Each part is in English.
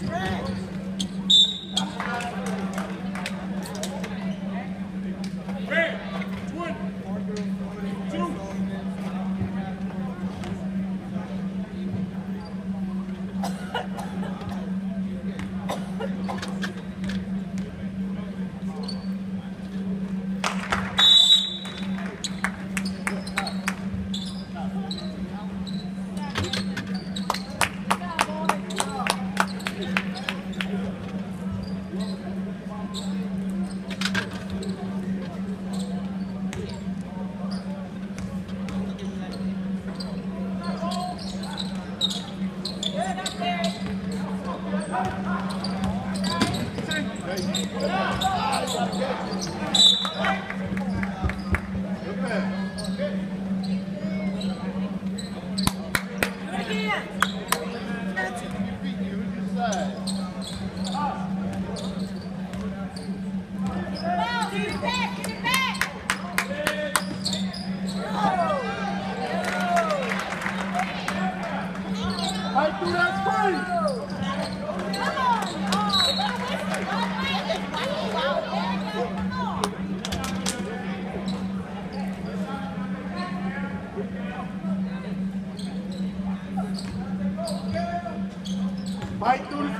Thank you.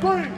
Breathe.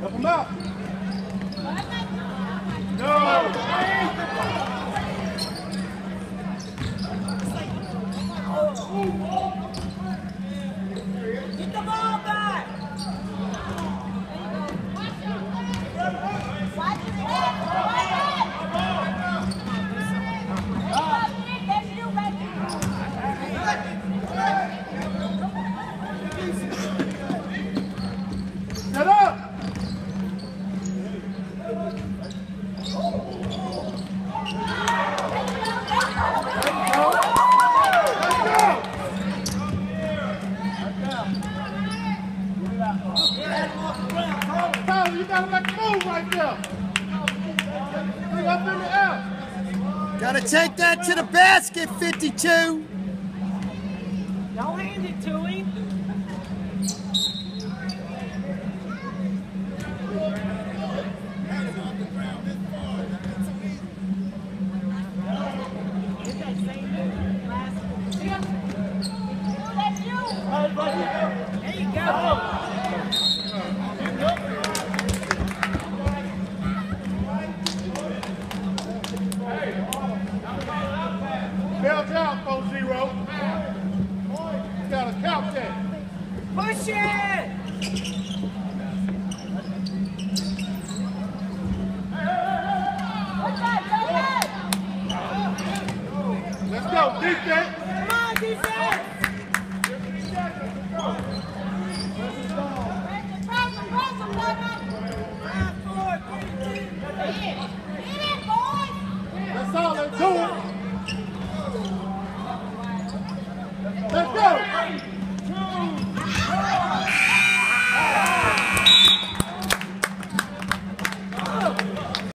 Help him out. Move there. Up in the air. Gotta take that to the basket, 52. Don't hand it to him? There you go. Let's defense. Come on, defense! Do it. Let's go.